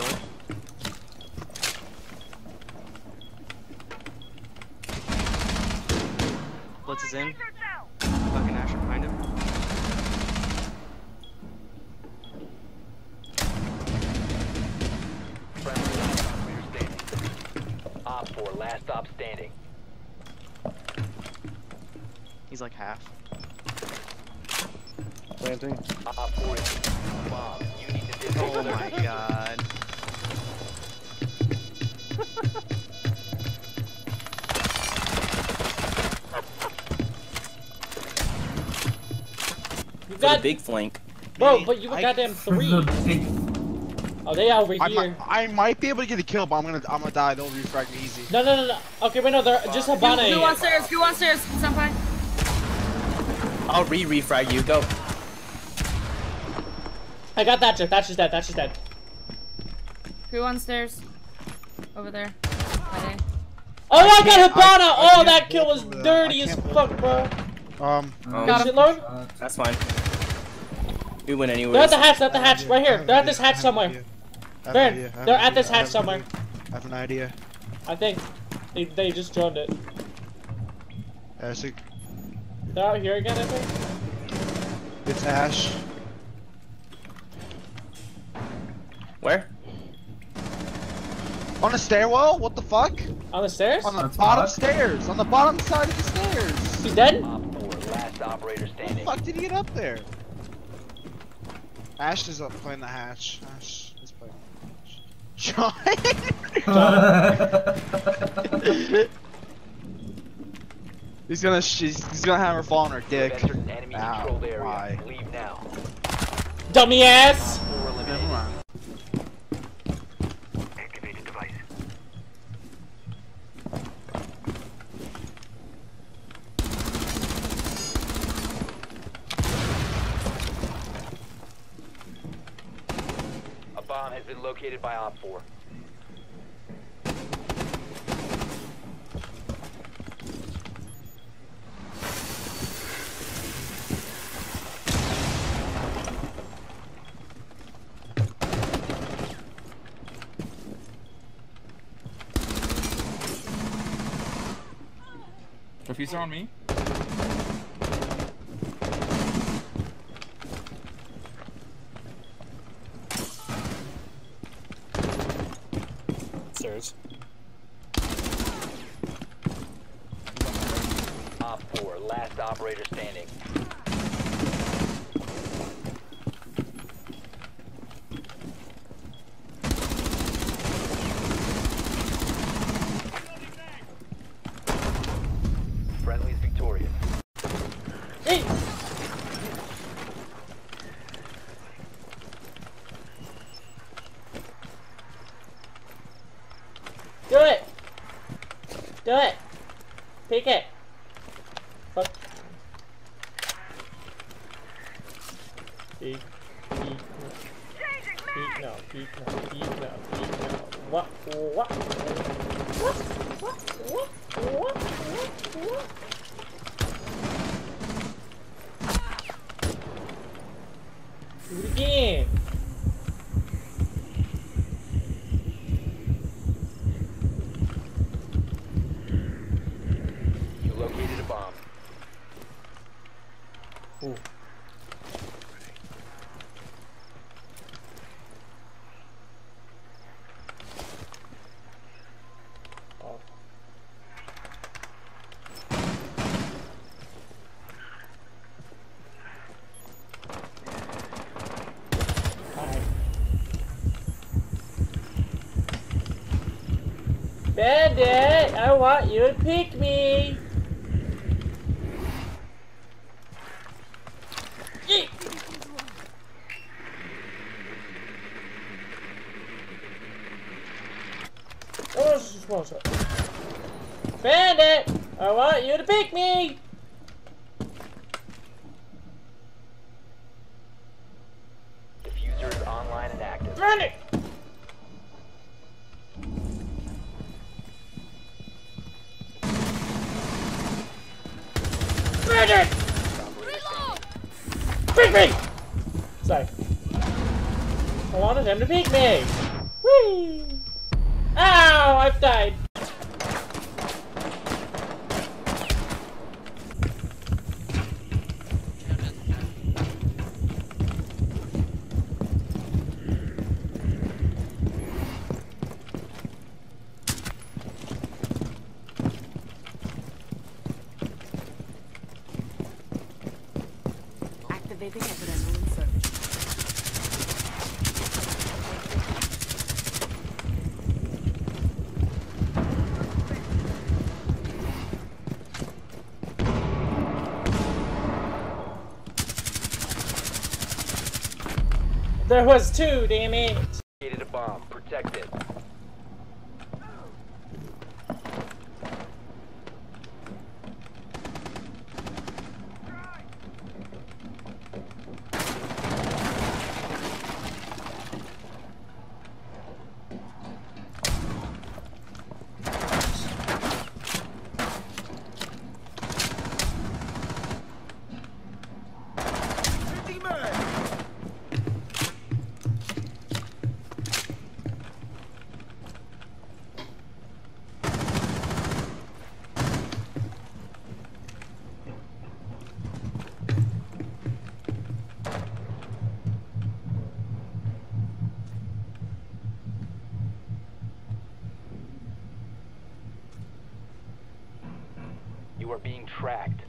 door. Blitz is in. Fucking Asher behind him. Friendly last. Op 4, last stop standing. He's like half. Planting. Op 4 is bomb. You need to Oh my god. For You the big flank. bro, but you got I- goddamn For three. Oh, they over I here. might, I might be able to get a kill, but I'm gonna I'm gonna die. They'll refrag me easy. No, no, no, no. Okay, wait, no, they're just Who- Habana. Who wants stairs? Who wants stairs? Senpai. I'll re-refrag you. Go. I got Thatcher. Thatcher's dead. Thatcher's dead. Who wants stairs? Over there. By day. Oh, I, got can't- I- Habana. I oh, that kill was dirty as fuck, bro. Um, Um, Got him. Shit, Lord. uh, That's fine. We win anyways. They're at the hatch. They're at the hatch. Right here. They're an at this hatch somewhere. idea. I have Baron, idea, I have they're at this idea, I hatch have somewhere. I have an idea. I think. They, they just joined it. Uh, so They're out here again, I think. it's Ash. Where? On the stairwell? What the fuck? On the stairs? On the That's bottom hot. stairs. On the bottom side of the stairs. He's dead? Op 4, last operator How the standing. fuck did he get up there? Ash is up playing the hatch. Ash is playing the hatch. John. he's gonna she's, he's gonna have her fall on her dick. have enemy Ow, why? Leave now. Dummy ass! Op 4 eliminated. Never mind. Activated device. A bomb has been located by Op 4. Defuser on me. Stairs. Op 4, last operator standing. Do it! Do it! Take it! Fuck. Peek, peek, peek, no, peek, no, peek, no, peek, no. What, what, what, what, what, what, what, what? Do it again. You located a bomb. Ooh. Oh. Alright. Bandit, I want you to pick me. Yeet. Oh, this is up. Bandit, I want you to pick me. Defuser is online and active. Bandit, pick me. Sorry. I wanted him to beat me. Whee! Ow! I've died. Activating adrenaline surge. There was two, damn it. Being tracked.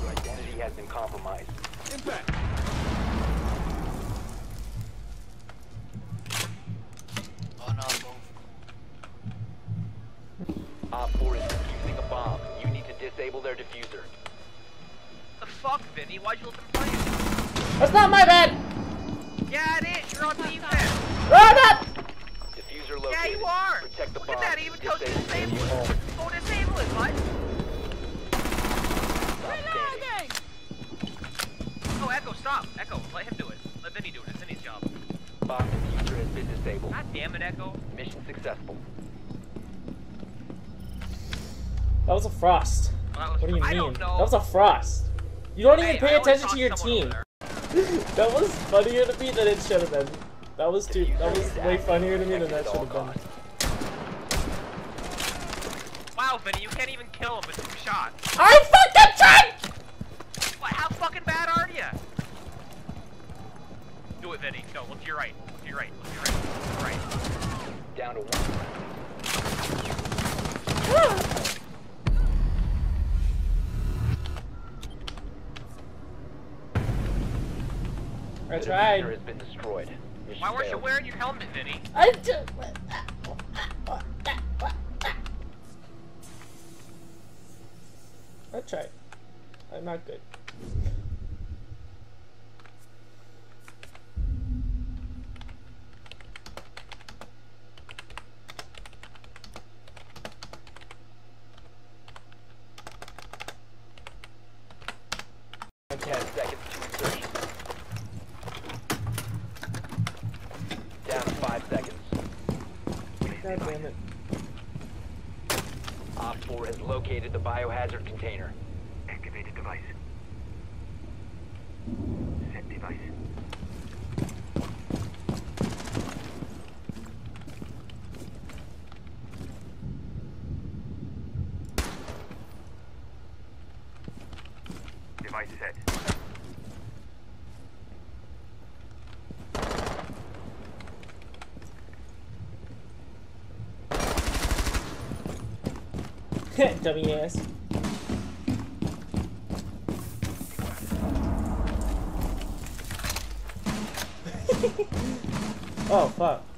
Your identity has been compromised. Op 4 is defusing a bomb. You need to disable their defuser. The fuck, Vinny? Why'd you let them play? That's not my bed. Yeah, it is. You're on defense. Run up! Defuser Yeah, you are. Protect the Look bomb. at that. It even tells you to Disable. disable it. Go disable it, bud. Outstanding. Oh, Echo, stop. Echo, let him do it. Let Vinny do it. It's Vinny's job. Bomb defuser has been disabled. God damn it, Echo. Mission successful. That was a frost. Well, was- What do you I mean? don't know. That was a frost. You don't Hey, even pay always attention to your someone team. Over that was funnier to me than it should have been. That was too. That was way funnier to me than Protected that should have been. costs. Wow, Vinny, you can't even kill him with two shots. I fucking tried. What, how fucking bad are you? Do it, Vinny. No, look to your right. Look to your right. Look to your right. Look to your right. Down to one. I The tried. defuser has been destroyed. Mission Why weren't you wearing your helmet, Vinny? I just. I tried. I'm not good. God damn it. Op 4 has located the biohazard container. Activated device. Set device. Device set. Dummy ass. oh fuck.